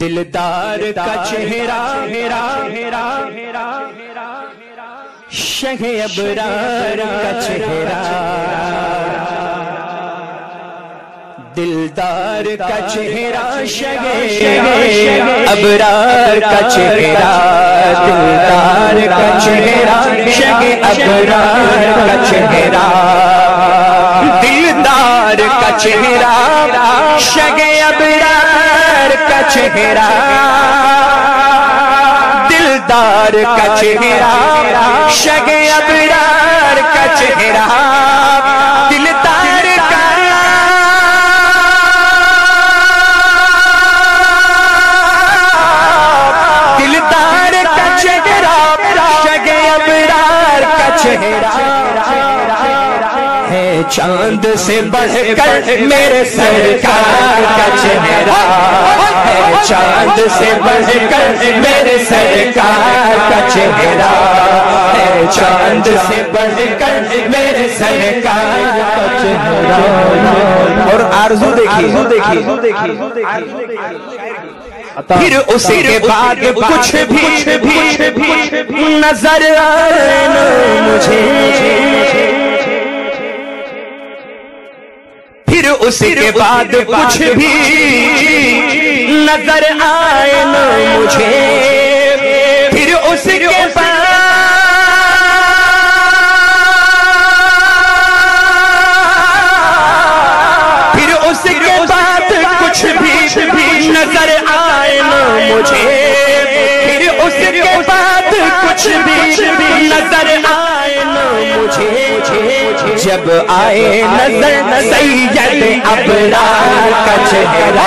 دلدار کا چہرہ ہیرا ہیرا شہ ابرار کا چہرہ۔ دلدار کا چہرہ شہ ابرار کا چہرہ۔ دلدار کا چہرہ شہ ابرار کا چہرہ۔ دلدار کا چہرہ شگ ابرار کا چہرہ۔ دلدار کا چہرہ شگ ابرار کا چہرہ۔ دلدار کا۔ دلدار کا چہرہ شگ ابرار کا چہرہ۔ چاند سے بڑھ کر میرے سرکار کا چہرہ ہے۔ چاند سے بڑھ کر میرے سرکار کا چہرہ ہے۔ چاند سے بڑھ کر میرے سرکار کا چہرہ اور آرزو دیکھیے۔ دیکھیے۔ پھر اس کے بعد کچھ بھی نظر مجھے اس کے بعد کچھ بھی نظر آئے نا مجھے۔ پھر اس کے بعد پھر اس کے بعد کچھ بھی نظر آئے نا مجھے۔ پھر اس کے بعد کچھ بھی نظر آئے نا مجھے۔ جب آئے نظر سید ابرار کا چہرہ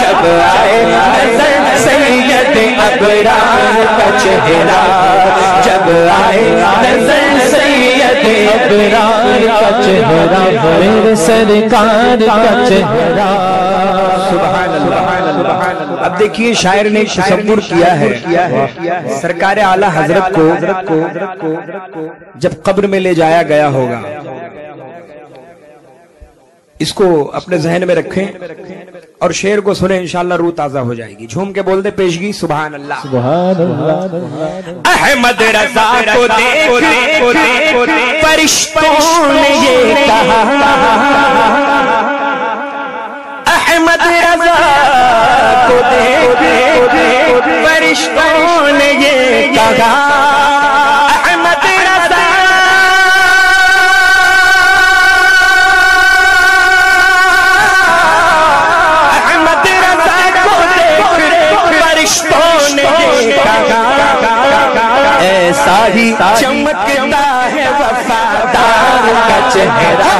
جب آئے نظر سید ابرار کا چہرہ جب آئے نظر سید ابرار کا چہرہ میرے سرکار کا چہرہ۔ سبحان اللہ۔ اب دیکھیے شاعر نے تصور کیا ہے سرکار اعلی حضرت کو جب قبر میں لے جایا گیا ہوگا اس کو اپنے ذہن میں رکھیں اور شعر کو سنیں انشاءاللہ روح تازہ ہو جائے گی۔ جھوم کے بول دے پیشگی سبحان اللہ سبحان اللہ احمد رضا کو دیکھ فرشتوں نے یہ کہا۔ ایسا ہی چمکتا ہے وفادار کا چہرہ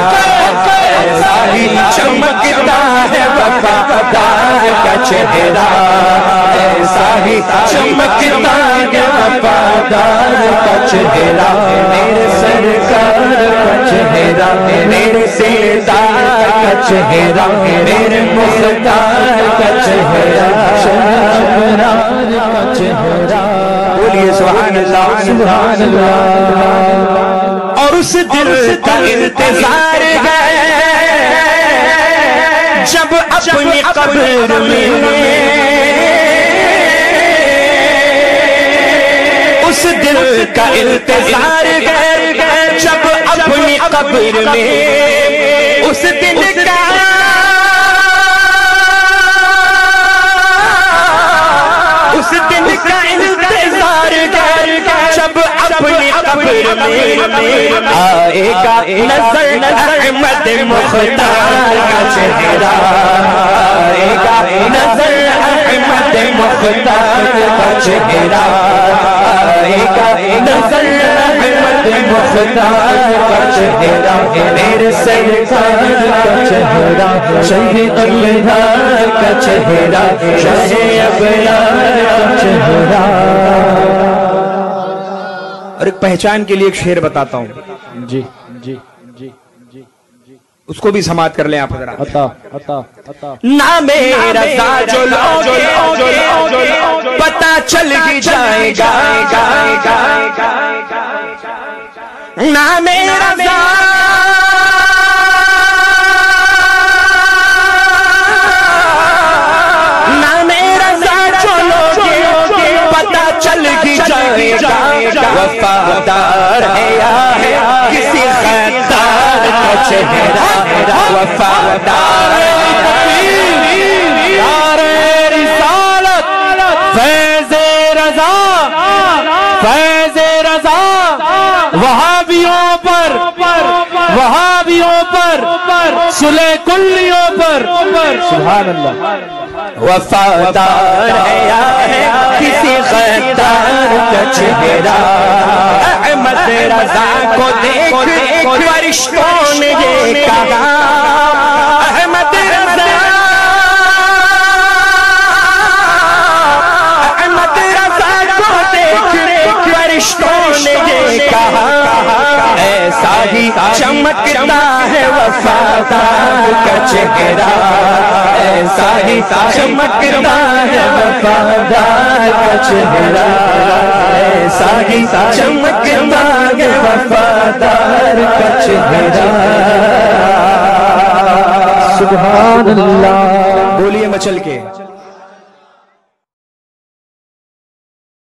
ایسا ہی چمکتا ہے وفادار کا چہرہ ایسا ہی چمکتا ہے وفادار کا چہرہ میرے سرکار کا چہرہ میرے سردار کا چہرہ میرے سبحان اللہ اور اس دل کا انتظار ہے۔ جب اپنی قبر میں اس دل کا انتظار ہے۔ جب اپنی قبر میں اس دل کا اپنی قبر میں آئے گا نظر احمد مختار کا چہرہ آئے گا نظر احمد مختار کا چہرہ آئے گا نظر احمد مختار کا چہرہ میرے سرکار کا چہرہ شہید اللہ کا چہرہ شہید ابرار کا چہرہ اور ایک پہچان کے لیے ایک شعر بتاتا ہوں۔ جی جی جی جی اس کو بھی سماعت کر لیں آپ حضرات عطا عطا عطا۔ نہ میرا سا جو لوگے پتا چل ہی جائے گا۔ نہ میرا وفادار ہے یا ہے؟ کسی خیدار کا چہرہ وفادار یار رسالت، فیض رضا فیض رضا۔ وہابیوں پر وہابیوں پر سلے کلیوں پر۔ سبحان اللہ۔ وفادار ہے کسی غدار کا چہرہ؟ احمد رضا کو دیکھ فرشتوں نے یہ کہا۔ ہی چمکتا ہے وفادار کا چہرہ ایسا ہی چمکتا ہے وفادار کا چہرہ ایسا ہی چمکتا ہے وفادار کا چہرہ۔ سبحان اللہ۔ بولیے مچل کے۔